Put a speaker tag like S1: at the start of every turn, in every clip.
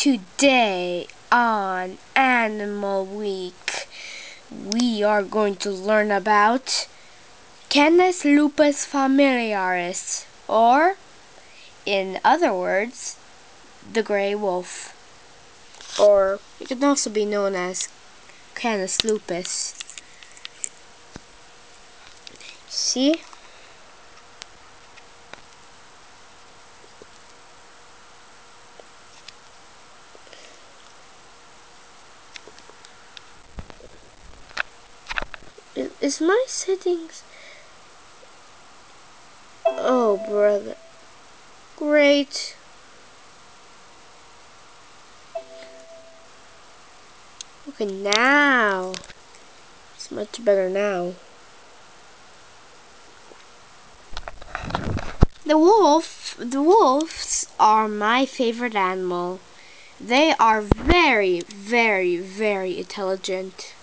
S1: Today on Animal Week, we are going to learn about Canis lupus familiaris, or, in other words, the gray wolf, or it can also be known as Canis lupus. See? Is my settings... Oh, brother. Great. Okay, now. It's much better now. The wolf, the wolves are my favorite animal. They are very, very, very intelligent.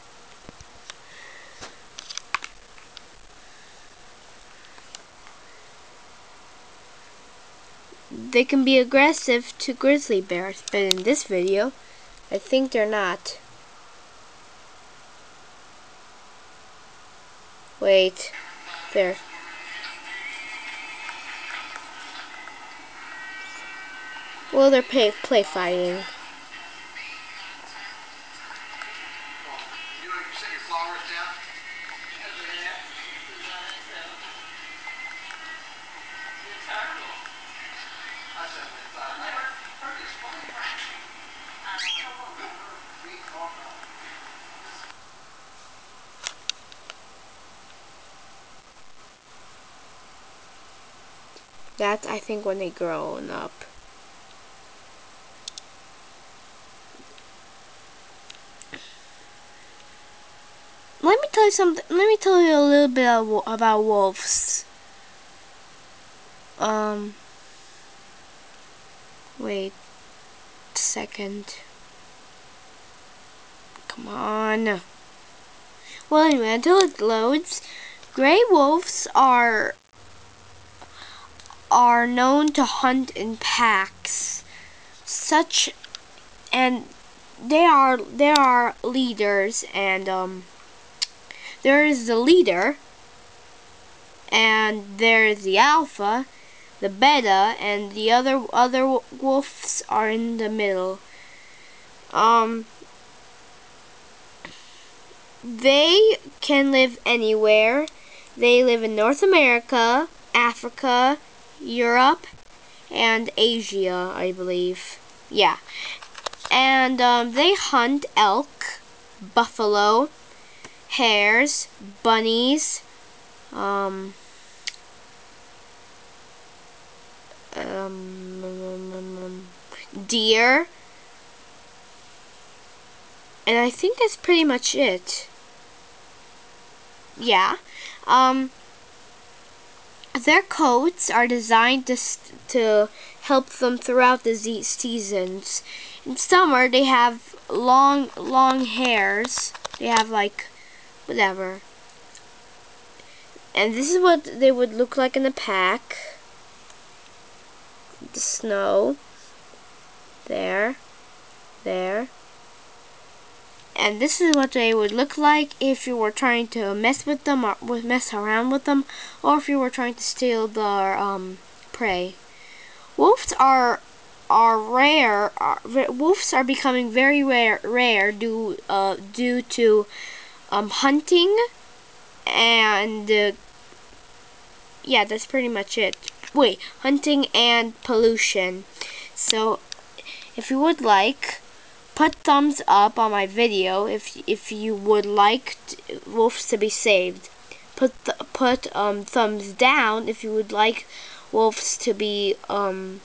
S1: They can be aggressive to grizzly bears, but in this video, I think they're not. Wait, there. Well, they're play, play fighting. That's, I think, when they grown up. Let me tell you something. Let me tell you a little bit about wolves. Um. Wait. Second. Come on. Well, anyway, until it loads, gray wolves are are known to hunt in packs. Such and they are they are leaders and um there is the leader and there is the alpha, the beta and the other other wolves are in the middle. Um they can live anywhere. They live in North America, Africa, Europe and Asia, I believe. Yeah. And um, they hunt elk, buffalo, hares, bunnies, um, um, deer, and I think that's pretty much it. Yeah. Um, their coats are designed to, to help them throughout the seasons. In summer, they have long, long hairs. They have like, whatever. And this is what they would look like in the pack. The snow. There. There and this is what they would look like if you were trying to mess with them or mess around with them or if you were trying to steal their um, prey. Wolves are are rare. Are, wolves are becoming very rare rare due uh, due to um, hunting and uh, yeah, that's pretty much it. Wait, hunting and pollution. So, if you would like, put thumbs up on my video if if you would like wolves to be saved. Put put um thumbs down if you would like wolves to be um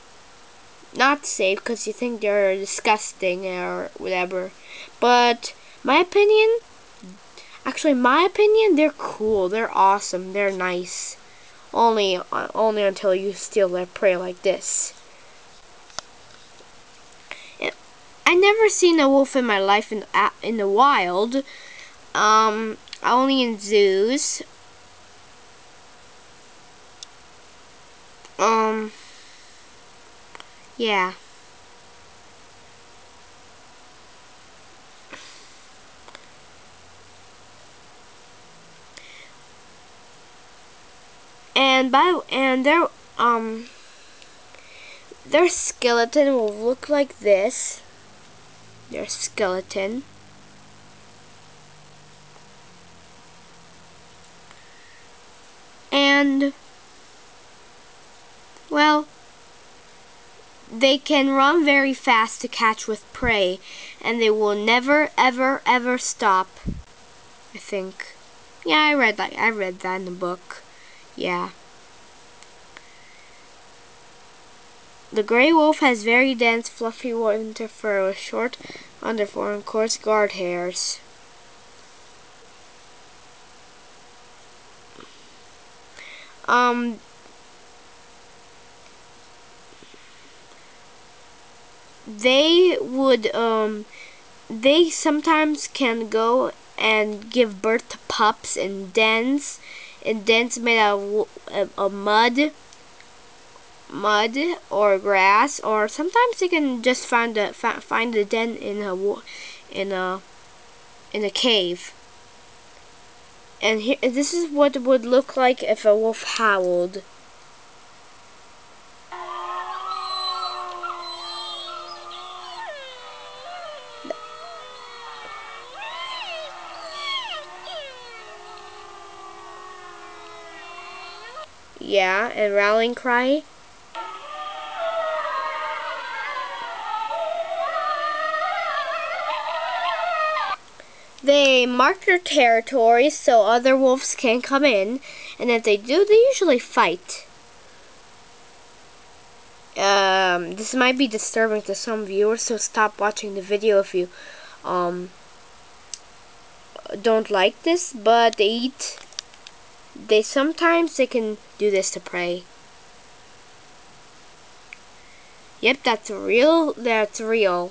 S1: not saved because you think they're disgusting or whatever. But my opinion, actually my opinion, they're cool. They're awesome. They're nice. Only uh, only until you steal their prey like this. I never seen a wolf in my life in in the wild. Um, only in zoos. Um, yeah. And by and their um their skeleton will look like this. Their skeleton. And well, they can run very fast to catch with prey, and they will never, ever, ever stop. I think. Yeah, I read that. I read that in the book. Yeah. The gray wolf has very dense, fluffy winter fur with short underfur and coarse guard hairs. Um, they would um they sometimes can go and give birth to pups in dens in dens made out of, of mud mud or grass or sometimes they can just find a find a den in a in a in a cave and here this is what it would look like if a wolf howled Yeah, and rallying cry. They mark their territories so other wolves can come in, and if they do, they usually fight. Um, this might be disturbing to some viewers, so stop watching the video if you um, don't like this, but they eat they sometimes they can do this to prey. Yep, that's real. That's real.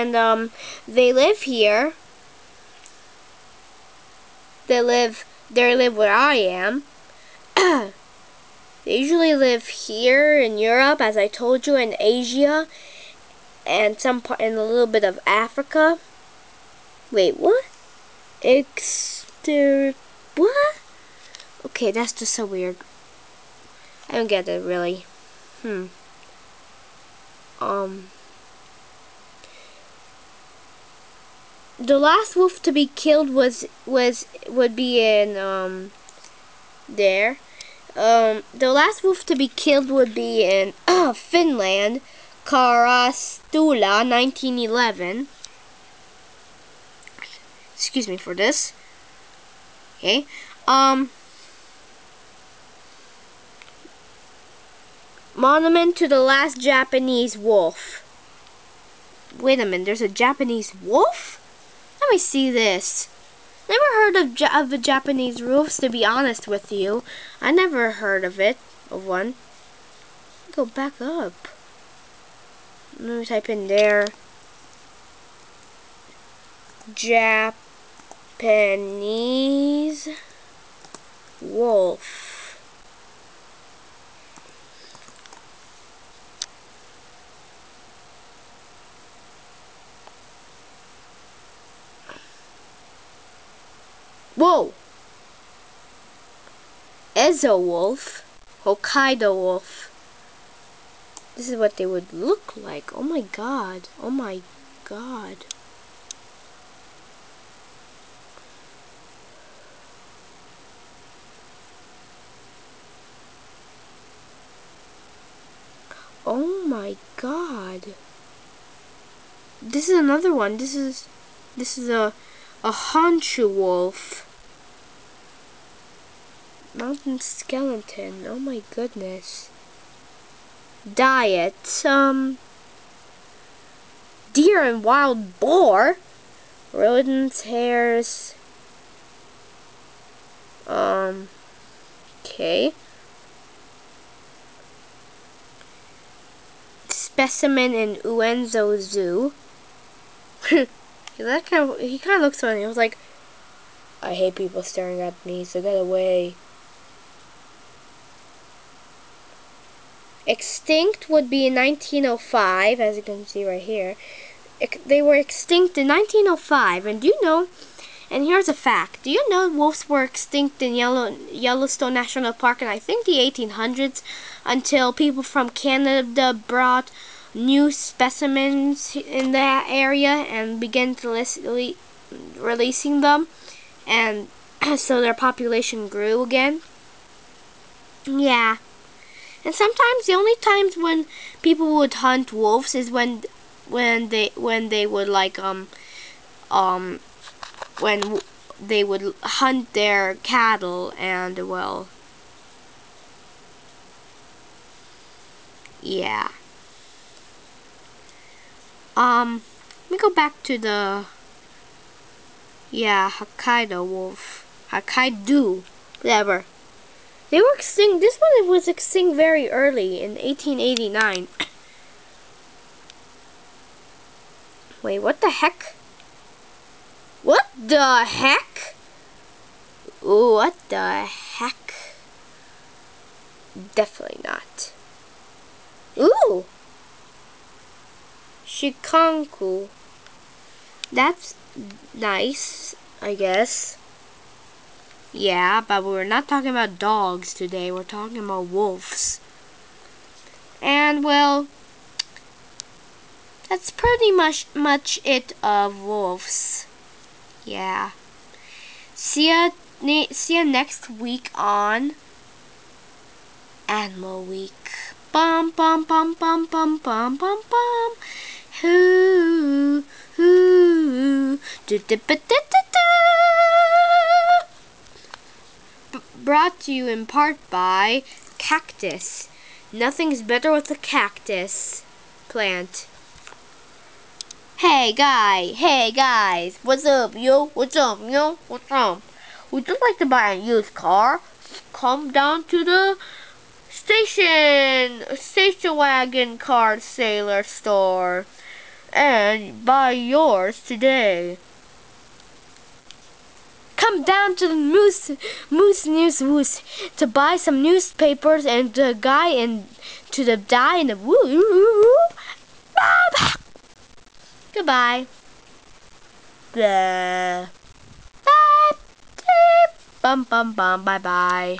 S1: And um, they live here. They live they live where I am. they usually live here in Europe, as I told you, in Asia, and some part in a little bit of Africa. Wait, what? Exter what? Okay, that's just so weird. I don't get it really. Hmm. Um. The last wolf to be killed was was would be in um there. Um, the last wolf to be killed would be in uh, Finland, Karastula, 1911. Excuse me for this. Okay. Um. Monument to the last Japanese wolf. Wait a minute, there's a Japanese wolf? Let me see this. Never heard of, of the Japanese roofs, to be honest with you. I never heard of it, of one. Go back up. Let me type in there. Japanese wolf. Whoa! Ezo wolf, Hokkaido wolf. This is what they would look like. Oh my god. Oh my god. Oh my god. This is another one. This is this is a a Honshu wolf. Mountain skeleton. Oh my goodness. Diet. Um. Deer and wild boar. Rodents, hares. Um. Okay. Specimen in Ueno Zoo. that kind of, he kind of looks funny. I was like, I hate people staring at me, so get away. Extinct would be in 1905, as you can see right here. They were extinct in 1905, and do you know? And here's a fact: Do you know wolves were extinct in Yellow, Yellowstone National Park in I think the 1800s, until people from Canada brought new specimens in that area and began to releasing them, and so their population grew again. Yeah. And sometimes the only times when people would hunt wolves is when when they when they would like um um when they would hunt their cattle and well yeah. Um let me go back to the yeah Hokkaido wolf. Hokkaido. Whatever they were extinct. This one was extinct very early in 1889. Wait, what the heck? What the heck? What the heck? Definitely not. Ooh! Shikoku. That's nice, I guess. Yeah, but we're not talking about dogs today. We're talking about wolves. And, well, that's pretty much much it of wolves. Yeah. See ya, see ya next week on Animal Week. Bum bum bum bum bum bum bum bum. Hoo hoo. Do do do do do brought to you in part by cactus. Nothing's better with a cactus plant. Hey guy, hey guys, what's up yo? What's up yo? What's up? Would you like to buy a used car? Come down to the station, station wagon car sailor store and buy yours today come down to the Moose Moose News Woos to buy some newspapers and the guy and to the die in the woo. Goodbye. Blah. Bum bum bum. Bye bye.